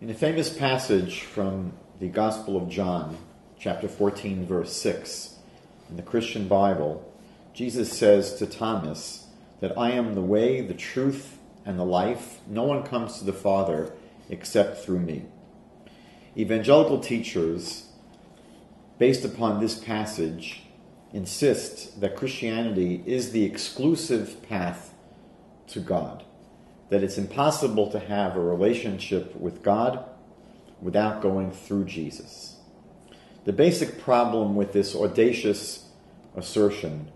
In a famous passage from the Gospel of John, chapter 14, verse 6, in the Christian Bible, Jesus says to Thomas that I am the way, the truth, and the life. No one comes to the Father except through me. Evangelical teachers, based upon this passage, insist that Christianity is the exclusive path to God, that it's impossible to have a relationship with God without going through Jesus. The basic problem with this audacious assertion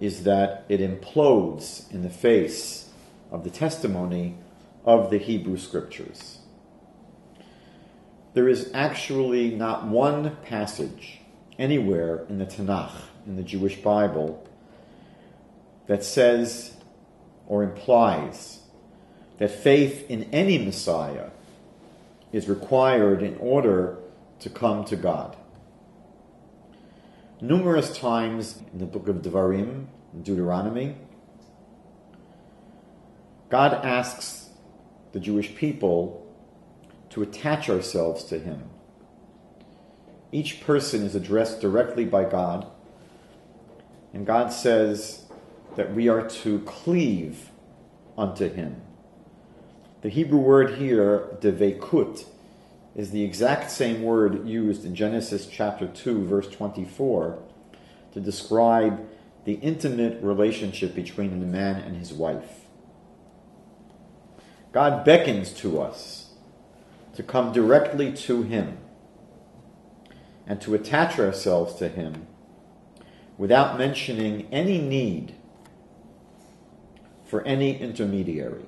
is that it implodes in the face of the testimony of the Hebrew Scriptures. There is actually not one passage anywhere in the Tanakh, in the Jewish Bible, that says or implies that faith in any Messiah is required in order to come to God. Numerous times in the book of Devarim, Deuteronomy, God asks the Jewish people to attach ourselves to Him. Each person is addressed directly by God, and God says that we are to cleave unto Him. The Hebrew word here, devekut, is the exact same word used in Genesis chapter 2, verse 24, to describe the intimate relationship between the man and his wife. God beckons to us to come directly to Him and to attach ourselves to Him without mentioning any need for any intermediary.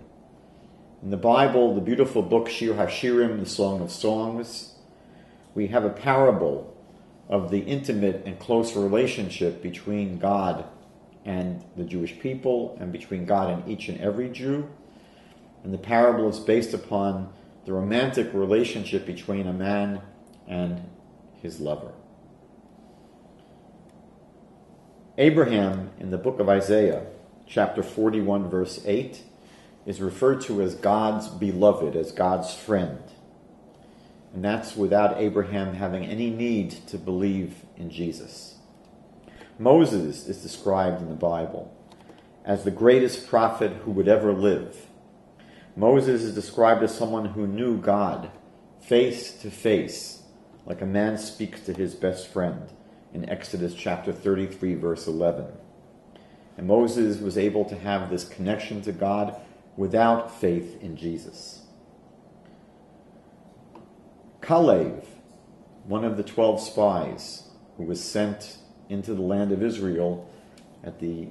In the Bible, the beautiful book Shir HaShirim, the Song of Songs, we have a parable of the intimate and close relationship between God and the Jewish people and between God and each and every Jew. And the parable is based upon the romantic relationship between a man and his lover. Abraham, in the book of Isaiah, chapter 41, verse 8, is referred to as God's beloved, as God's friend. And that's without Abraham having any need to believe in Jesus. Moses is described in the Bible as the greatest prophet who would ever live. Moses is described as someone who knew God face to face, like a man speaks to his best friend in Exodus chapter 33, verse 11. And Moses was able to have this connection to God without faith in Jesus. Kalev, one of the 12 spies who was sent into the land of Israel at the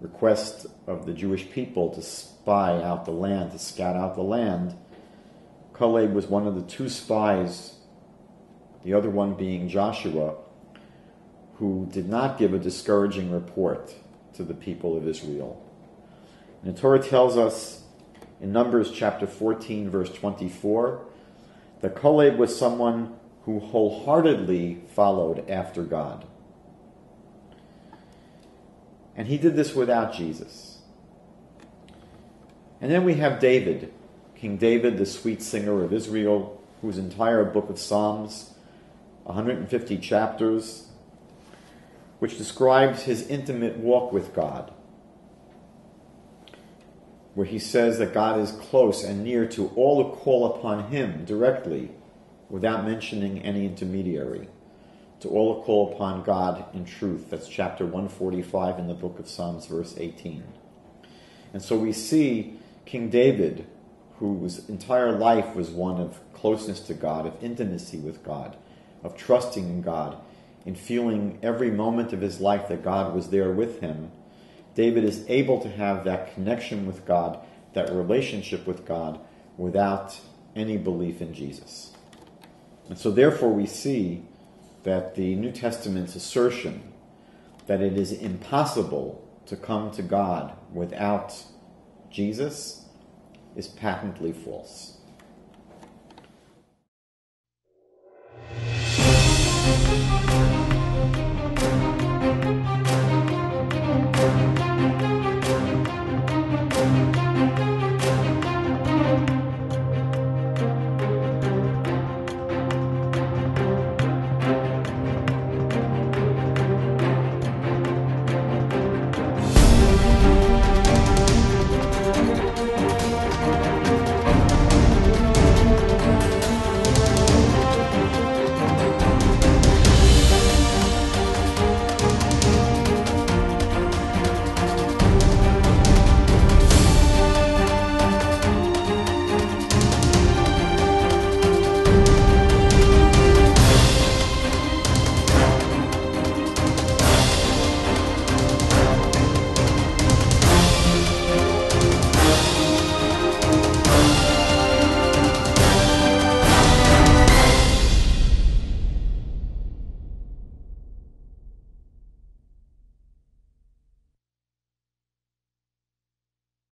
request of the Jewish people to spy out the land, to scout out the land, Kalev was one of the two spies, the other one being Joshua, who did not give a discouraging report to the people of Israel. And the Torah tells us in Numbers chapter 14, verse 24, that Kalev was someone who wholeheartedly followed after God. And he did this without Jesus. And then we have David, King David, the sweet singer of Israel, whose entire book of Psalms, 150 chapters, which describes his intimate walk with God, where he says that God is close and near to all who call upon him directly without mentioning any intermediary to all who call upon God in truth. That's chapter 145 in the book of Psalms, verse 18. And so we see King David, whose entire life was one of closeness to God, of intimacy with God, of trusting in God, in feeling every moment of his life that God was there with him. David is able to have that connection with God, that relationship with God, without any belief in Jesus. And so, therefore, we see that the New Testament's assertion that it is impossible to come to God without Jesus is patently false.